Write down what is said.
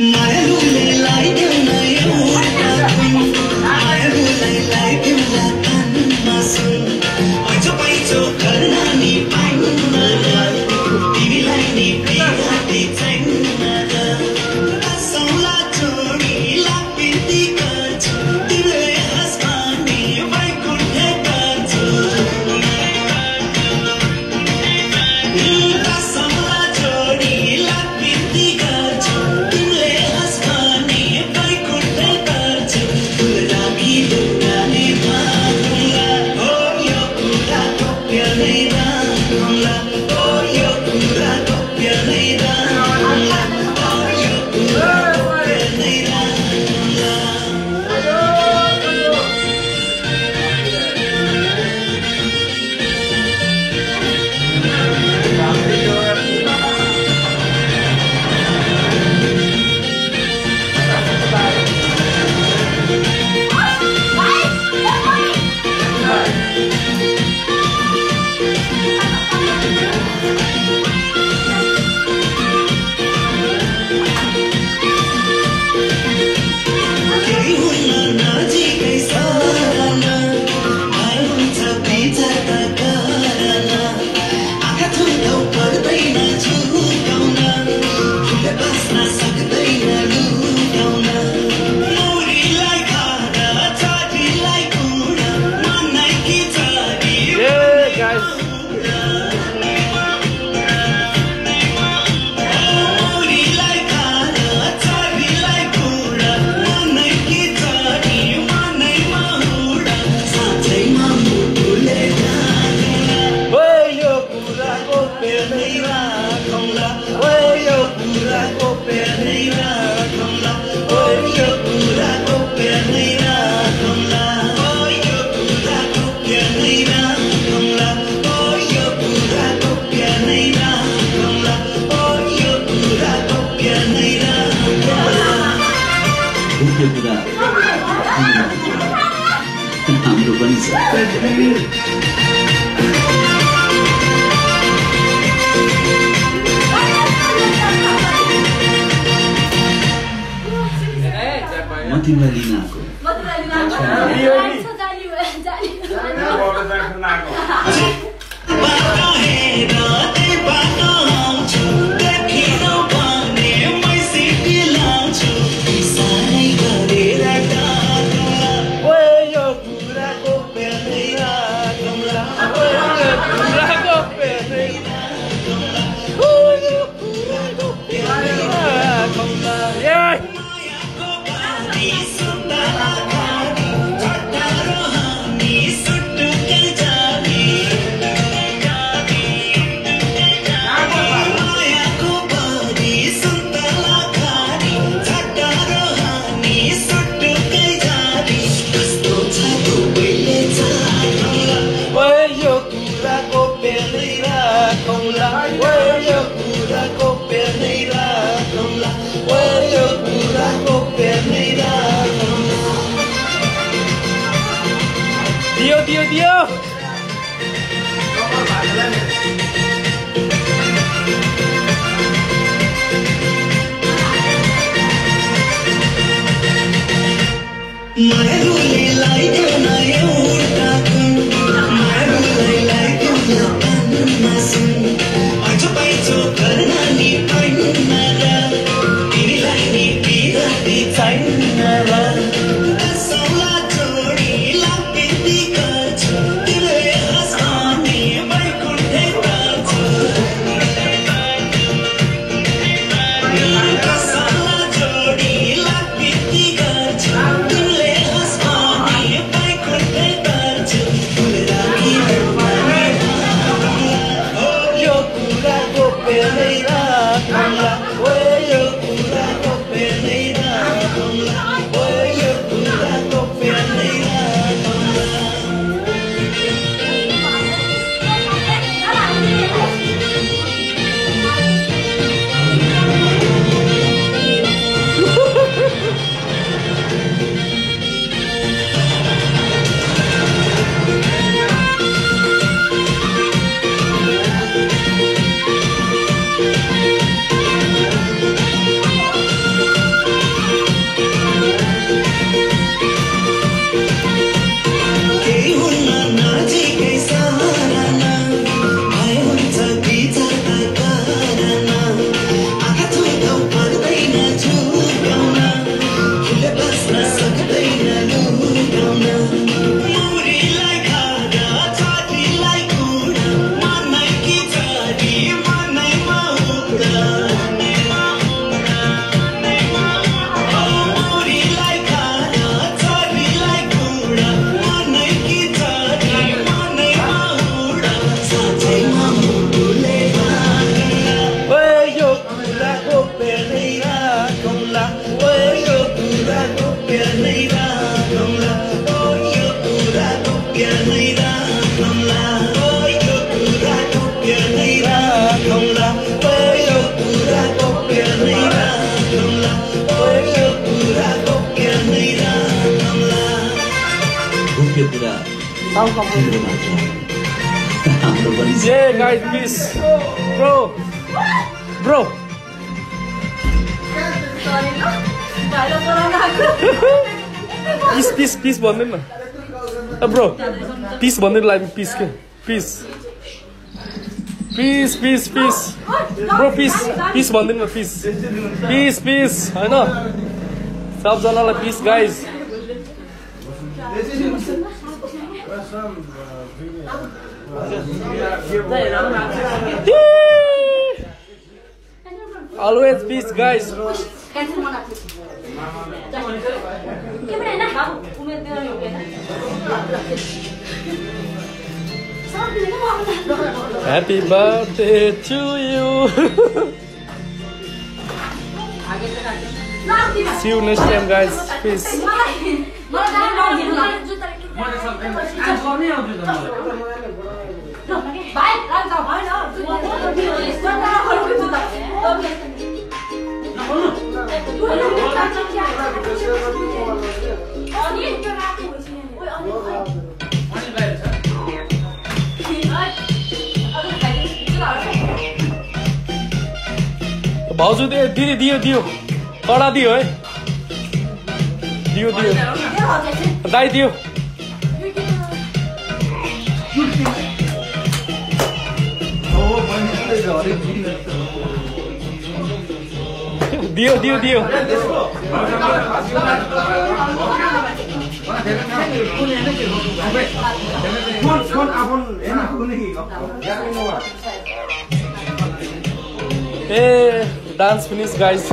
My elu me lai deu na यो कुरा हाम्रो पनि छ। म तिमीलाई लिन आएको। tiêu tiêu. Mãi vui lại theo này yêu ta cùng Mãi vui lại lại theo nhà ta nước मुख्य कुरा हाम्रो पनि छ Yeah, guys, peace. Bro. Bro. Peace, peace, peace भनिदिनु न ब्रो पिस भनिदिनु लाइभ पिस के peace peace peace peace bro peace peace भनिदिनु न पिस पिस पिस होइन सबजनालाई peace guys Always peace, guys. Happy birthday to you. See you next time, guys. Peace. भाउजू दियो दिदी दियो दियो कडा दियो है दियो दियो। दाई दियो दियो दियो। दियो ए डान्स फिनिस गाइस